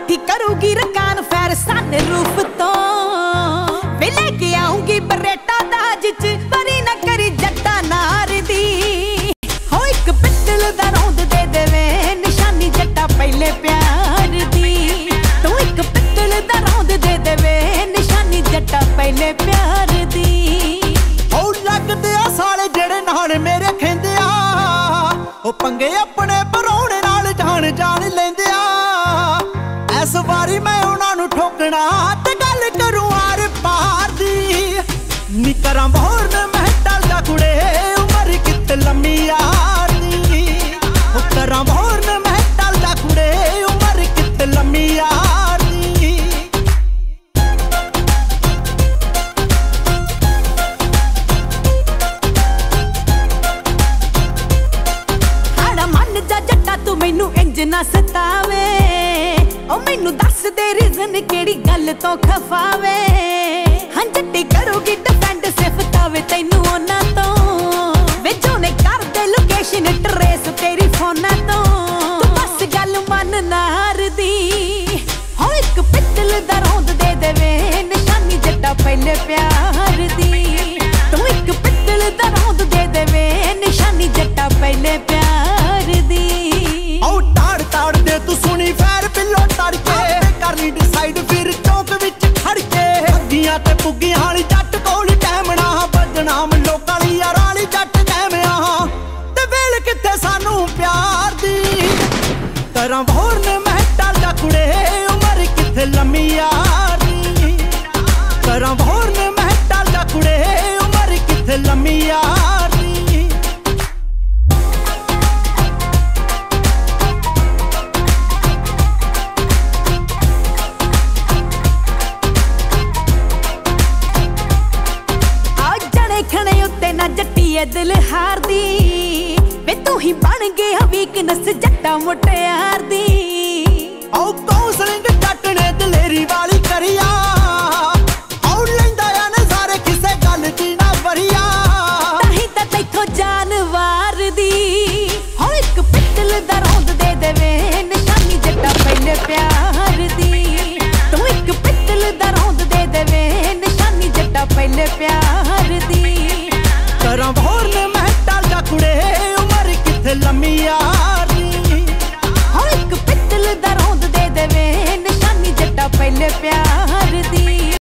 ਬੈਠੀ ਕਰੂਗੀ ਰਕਾਨ ਫੈਰ ਸਨ ਰੂਪ ਤੋਂ। ਵੇ ਲੈ ਕੇ ਆਉਂਗੀ ਬਰੇਟਾ ਦਾਜ ਚ, ਪਰੀ ਨਾ ਕਰੀ ਜੱਟਾ ਨਾਰ ਦੀ। ਹੋ ਇੱਕ ਪਿੱਤਲ ਦਾ ਰੌਂਦ ਦੇ ਦੇਵੇ, ਨਿਸ਼ਾਨੀ ਜੱਟਾ ਪਹਿਲੇ ਪਿਆਰ ਦੀ। ਤੂੰ ਇੱਕ ਪਿੱਤਲ ਦਾ ਰੌਂਦ ਦੇ ਦੇਵੇ, ਨਿਸ਼ਾਨੀ ਜੱਟਾ ਪਹਿਲੇ ਪਿਆਰ ਦੀ। ਉਹ ਲੱਗਦੇ ਆ ਸਾਲੇ ਜਿਹੜੇ ਨਾਲ ਮੇਰੇ ਖੈਂਦੇ ਆ ਉਹ ਪੰਗੇ ਆਪਣੇ ਪਰੌਣੇ ਵਾਰੀ ਮੈਂ ਉਹਨਾਂ ਨੂੰ ਠੋਕਣਾ ਤੇ ਗੱਲ ਕਰੂੰ ਆਰ ਪਾਰ ਦੀ। ਨੀ ਕਰਾਂ ਬੋਰਨ ਮੈਂ ਟਲਦਾ ਕੁੜੇ, ਉਮਰ ਕਿਤ ਲੰਮੀ ਯਾਰ ਦੀ। ਉਹ ਕਰਾਂ ਮੈਂ ਟਲਦਾ ਕੁੜੇ, ਉਮਰ ਕਿਤ ਲੰਮੀ ਯਾਰ ਦੀ। ਜਾ ਜੱਟਾ, ਤੂੰ ਮੈਨੂੰ ਇੰਜ ਨਾ ਸਤਾਵੇ। ਓ ਮੈਨੂੰ ਦੱਸ ਦੇ ਰੀਜ਼ਨ ਕਿਹੜੀ ਗੱਲ ਤੋਂ ਖਫਾਵੇ? ਹਾਂ, ਜੱਟੀ ਕਰੂਗੀ ਡਿਫੈਂਡ ਸਿਫਤਾਵੇ ਤੈਨੂੰ ਉਹਨਾਂ ਤੋਂ। ਵਿੱਚੋਂ ਨੇ ਕਰ ਦੇ ਲੋਕੇਸ਼ਨ ਟਰੇਸ ਤੇਰੀ ਫੋਨਾਂ ਤੋਂ। ਤੂੰ ਬਸ ਗੱਲ ਮੰਨ ਨਾ ਦੀ ਹੋ ਇੱਕ ਪਿੱਤਲ ਦਾ ਸਾਈਡ ਲਈ ਫਿਰ ਚੌਂਕ ਵਿੱਚ ਖੜ ਕੇ ਅੱਗੀਆਂ ਤੇ ਪੁੱਗੀਆਂ ਵਾਲੀ ਜੱਟ ਕੋਲ ਟਾਈਮ ਨਾ ਬਦਨਾਮ ਲੋਕਾਂ ਲਈ ਯਾਰਾਂ ਵਾਲੀ ਜੱਟ ਜੈਮਿਆ ਤੇ ਵੇਲ ਕਿੱਥੇ ਸਾਨੂੰ ਪਿਆਰ ਦੀ? ਕਰਾਂ ਨਾ ਜੱਟੀਏ ਦਿਲ ਹਾਰਦੀ। ਵੇ ਤੂੰ ਹੀ ਬਣ ਗਿਆ ਵੀਕਨੈਸ ਜੱਟਾ ਮੁਟਿਆਰ ਦੀ ਆਉ ਕੌਂਸਲਿੰਗ ਜੱਟ ਨੇ ਦਲੇਰੀ ਵਾਲੀ ਕਰਿਆ। ਆਉ ਲੈਂਦਾ ਆ ਨਜ਼ਾਰੇ ਕਿਸੇ ਗੱਲ ਦੀ ਨਾ ਵਰੀਆ। ਤਾਹੀਂ ਤਾਂ ਤੈਥੋਂ ਜਾਨਵਾਰ ਦੀ। ਹੋ ਇੱਕ ਪਿੱਤਲ ਦਾ ਰੌਂਦ ਦੇ ਦੇਵੇ ਨਿਸ਼ਾਨੀ ਜੱਟਾ ਪਹਿਲੇ ਪਿਆਰ ਕੁੜੇ ਉਮਰ ਕਿੱਥੇ ਲੰਮੀ ਆ?